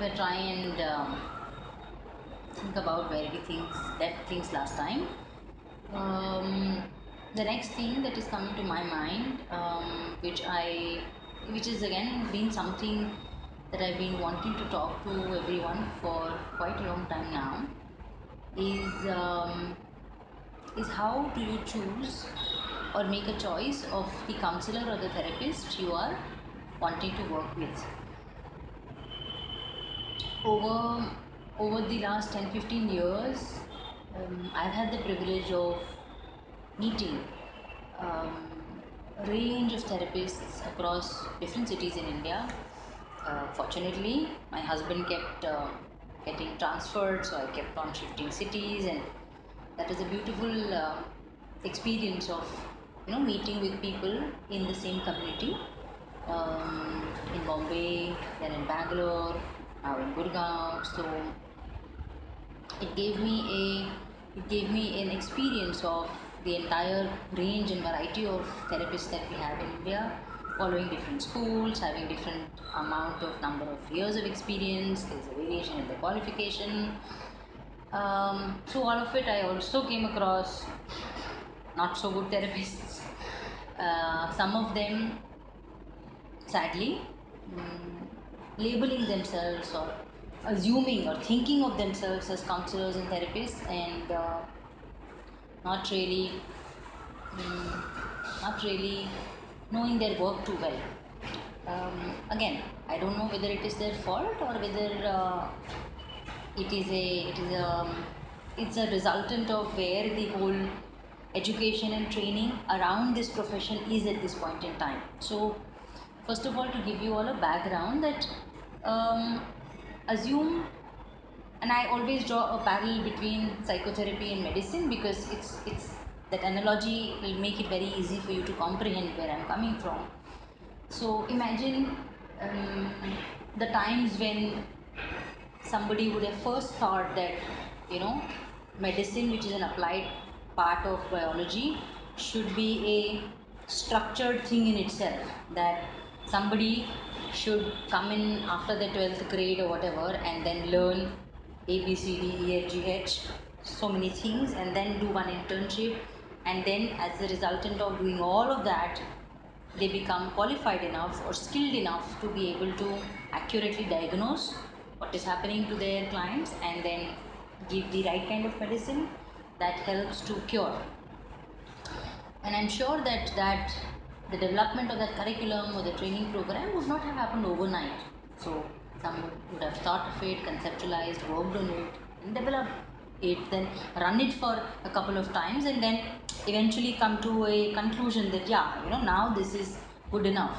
I try and um, think about where we left things last time, um, the next thing that is coming to my mind, um, which I, which is again been something that I've been wanting to talk to everyone for quite a long time now, is um, is how do you choose or make a choice of the counselor or the therapist you are wanting to work with over over the last 10 15 years um, i've had the privilege of meeting um, a range of therapists across different cities in india. Uh, fortunately my husband kept uh, getting transferred so i kept on shifting cities and that is a beautiful uh, experience of you know meeting with people in the same community um, in Bombay, then in Bangalore, now in Gurgaon. So it gave me a it gave me an experience of the entire range and variety of therapists that we have in India, following different schools, having different amount of number of years of experience. There's a variation in the qualification. Um, through all of it, I also came across not so good therapists. Uh, some of them sadly mm, labeling themselves or assuming or thinking of themselves as counselors and therapists and uh, not really mm, not really knowing their work too well. Um, again i don't know whether it is their fault or whether uh, it is a it is a um, it's a resultant of where the whole education and training around this profession is at this point in time. So first of all to give you all a background that um, assume and i always draw a parallel between psychotherapy and medicine because it's it's that analogy will make it very easy for you to comprehend where i'm coming from. So imagine um, the times when somebody would have first thought that you know medicine which is an applied part of biology should be a structured thing in itself that somebody should come in after the 12th grade or whatever and then learn a b c d e f g h so many things and then do one internship and then as a resultant of doing all of that they become qualified enough or skilled enough to be able to accurately diagnose what is happening to their clients and then give the right kind of medicine that helps to cure. And i'm sure that that the development of that curriculum or the training program would not have happened overnight. So some would, have thought of it conceptualized worked on it and developed it then run it for a couple of times and then eventually come to a conclusion that yeah you know now this is good enough.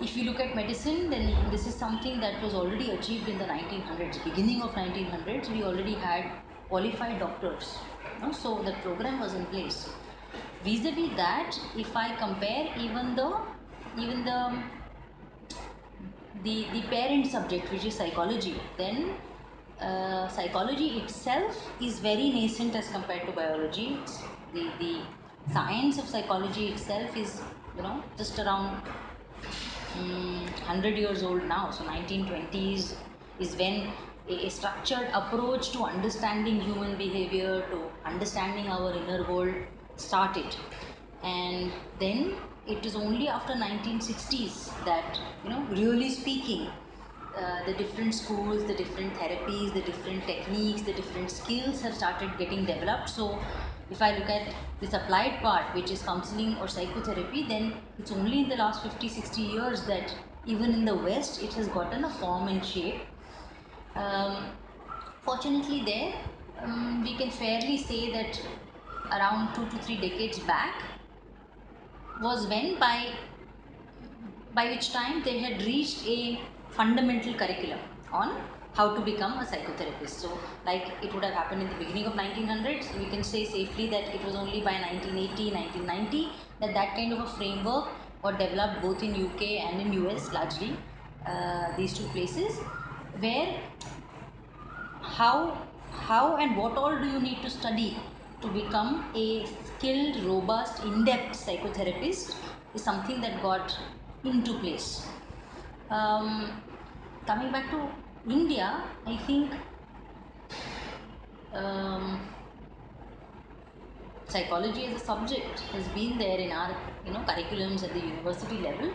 If you look at medicine then this is something that was already achieved in the 1900s beginning of 1900s we already had qualified doctors you know, so the program was in place vis-a-vis that if i compare even the even the the the parent subject which is psychology then uh, psychology itself is very nascent as compared to biology. It's the the science of psychology itself is you know just around um, 100 years old now. So 1920s is when a, a structured approach to understanding human behavior to understanding our inner world started. And then it is only after 1960s that you know really speaking uh, the different schools the different therapies the different techniques the different skills have started getting developed. So if i look at this applied part which is counseling or psychotherapy then it's only in the last 50 60 years that even in the west it has gotten a form and shape. Um, fortunately there um, we can fairly say that around two to three decades back was when by by which time they had reached a fundamental curriculum on how to become a psychotherapist. So like it would have happened in the beginning of 1900s we can say safely that it was only by 1980 1990 that that kind of a framework got developed both in uk and in us largely uh, these two places where how how and what all do you need to study to become a skilled robust in-depth psychotherapist is something that got into place. Um, coming back to india i think um, psychology as a subject has been there in our you know curriculums at the university level.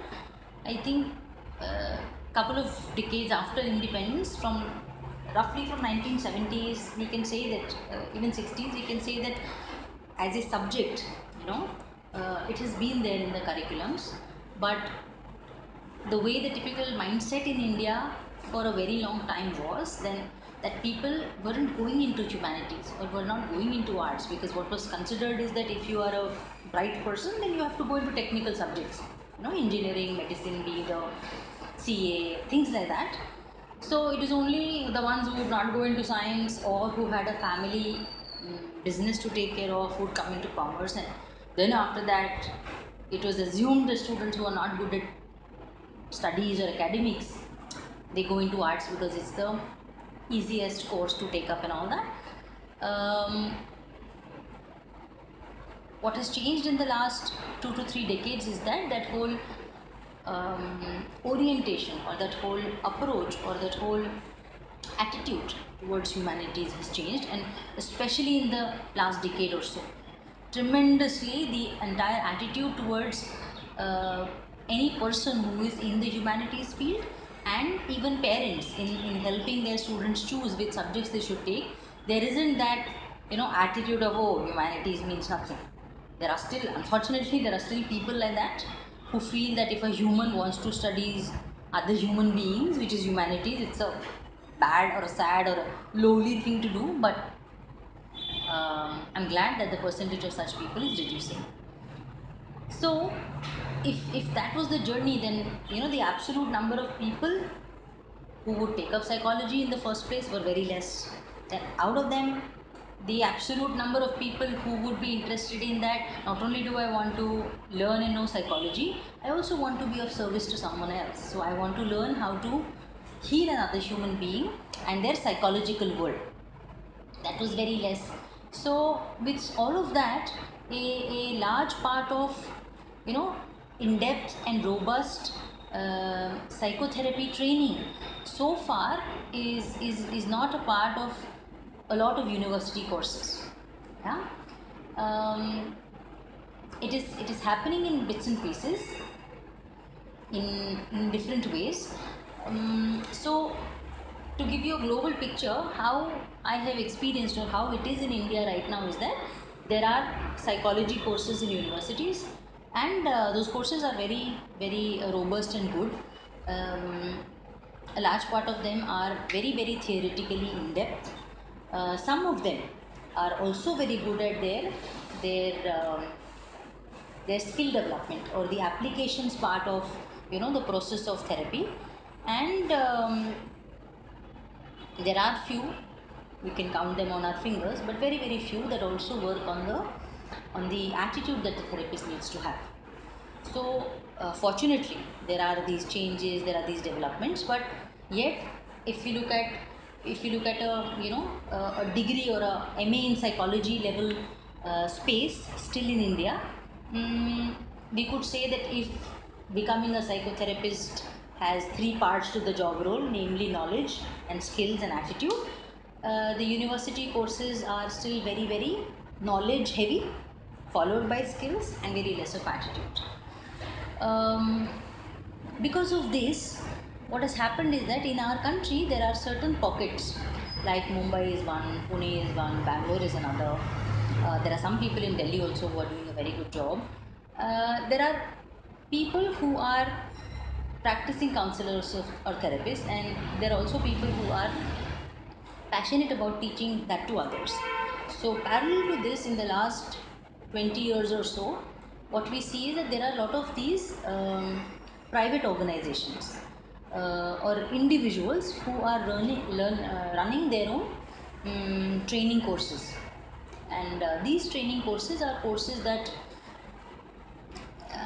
I think a uh, couple of decades after independence from roughly from 1970s we can say that uh, even 60s we can say that as a subject you know uh, it has been there in the curriculums. But the way the typical mindset in india for a very long time was then that people weren't going into humanities or were not going into arts because what was considered is that if you are a bright person then you have to go into technical subjects you know engineering medicine be the ca things like that so it is only the ones who would not go into science or who had a family um, business to take care of would come into commerce and then after that it was assumed the students who are not good at studies or academics they go into arts because it's the easiest course to take up and all that. Um, what has changed in the last two to three decades is that that whole um, orientation or that whole approach or that whole attitude towards humanities has changed and especially in the last decade or so. Tremendously the entire attitude towards uh, any person who is in the humanities field and even parents in, in helping their students choose which subjects they should take there isn't that you know attitude of oh humanities means nothing. There are still unfortunately there are still people like that who feel that if a human wants to study other human beings which is humanities it's a bad or a sad or a lowly thing to do but um, i'm glad that the percentage of such people is reducing. So if if that was the journey then you know the absolute number of people who would take up psychology in the first place were very less then out of them the absolute number of people who would be interested in that. Not only do i want to learn and know psychology i also want to be of service to someone else. So i want to learn how to heal another human being and their psychological world. That was very less. So with all of that a, a large part of you know in-depth and robust uh, psychotherapy training so far is, is is not a part of a lot of university courses. Yeah? Um, it is it is happening in bits and pieces in, in different ways. Um, so to give you a global picture how i have experienced or how it is in india right now is that there are psychology courses in universities and uh, those courses are very very uh, robust and good. Um, a large part of them are very very theoretically in depth uh, some of them are also very good at their their um, their skill development or the applications part of you know the process of therapy. And um, there are few we can count them on our fingers but very very few that also work on the on the attitude that the therapist needs to have. So uh, fortunately there are these changes there are these developments but yet if you look at if you look at a you know a, degree or a ma in psychology level uh, space still in india um, we could say that if becoming a psychotherapist has three parts to the job role namely knowledge and skills and attitude uh, the university courses are still very very knowledge heavy followed by skills and very less of attitude um, because of this what has happened is that in our country there are certain pockets like mumbai is one pune is one bangalore is another. Uh, there are some people in delhi also who are doing a very good job. Uh, there are people who are practicing counselors or therapists and there are also people who are passionate about teaching that to others. So parallel to this in the last 20 years or so what we see is that there are a lot of these um, private organizations or individuals who are running, learn, uh, running their own um, training courses. And uh, these training courses are courses that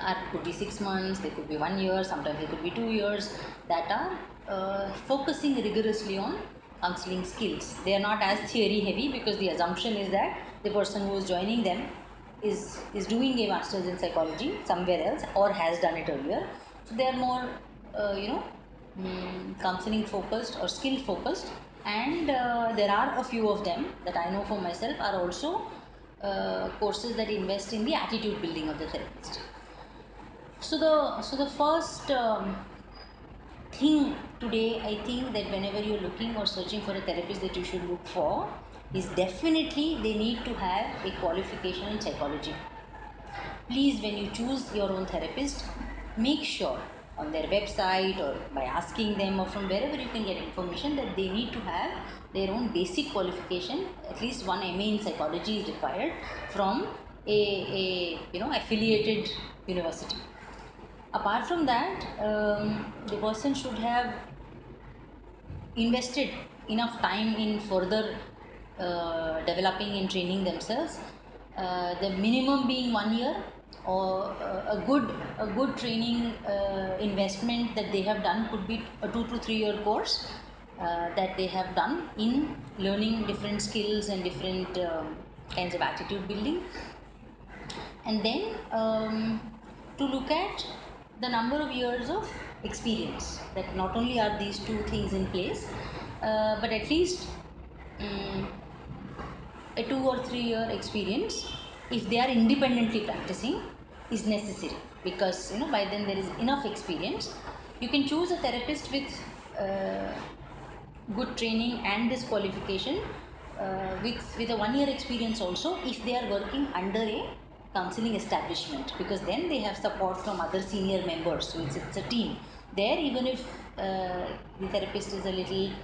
are could be six months they could be one year sometimes they could be two years that are uh, focusing rigorously on counseling skills. They are not as theory heavy because the assumption is that the person who is joining them is is doing a master's in psychology somewhere else or has done it earlier. So they are more uh, you know mm, counseling focused or skill focused. And uh, there are a few of them that i know for myself are also uh, courses that invest in the attitude building of the therapist. So the so the first um, thing today i think that whenever you're looking or searching for a therapist that you should look for is definitely they need to have a qualification in psychology. Please when you choose your own therapist make sure on their website or by asking them or from wherever you can get information that they need to have their own basic qualification at least one ma in psychology is required from a, a you know affiliated university. Apart from that um, the person should have invested enough time in further uh, developing and training themselves. Uh, the minimum being one year or a good a good training uh, investment that they have done could be a 2 to 3 year course uh, that they have done in learning different skills and different um, kinds of attitude building. And then um, to look at the number of years of experience that not only are these two things in place uh, but at least um, a two or three year experience if they are independently practicing is necessary. Because you know by then there is enough experience. You can choose a therapist with uh, good training and this qualification uh, with with a one year experience also if they are working under a counseling establishment. Because then they have support from other senior members. So it's, it's a team. There even if uh, the therapist is a little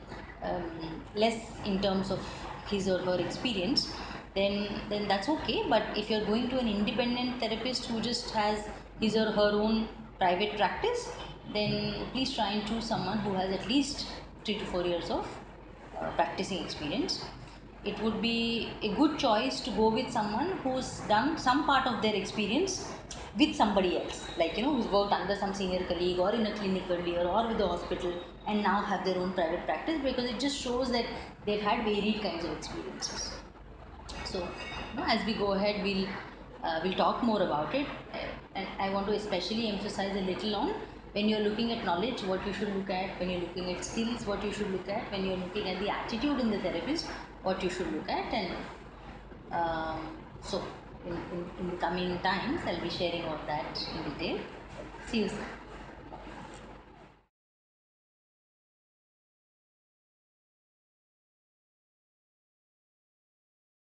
um, less in terms of his or her experience then then that's okay. But if you're going to an independent therapist who just has his or her own private practice then please try and choose someone who has at least 3 to 4 years of uh, practicing experience. It would be a good choice to go with someone who's done some part of their experience with somebody else. Like you know who's worked under some senior colleague or in a clinic earlier or with the hospital and now have their own private practice because it just shows that they've had varied kinds of experiences so you know, as we go ahead we'll uh, we'll talk more about it. And i want to especially emphasize a little on when you're looking at knowledge what you should look at. When you're looking at skills what you should look at. When you're looking at the attitude in the therapist what you should look at. And um, so in, in, in the coming times i'll be sharing all that in detail. See you soon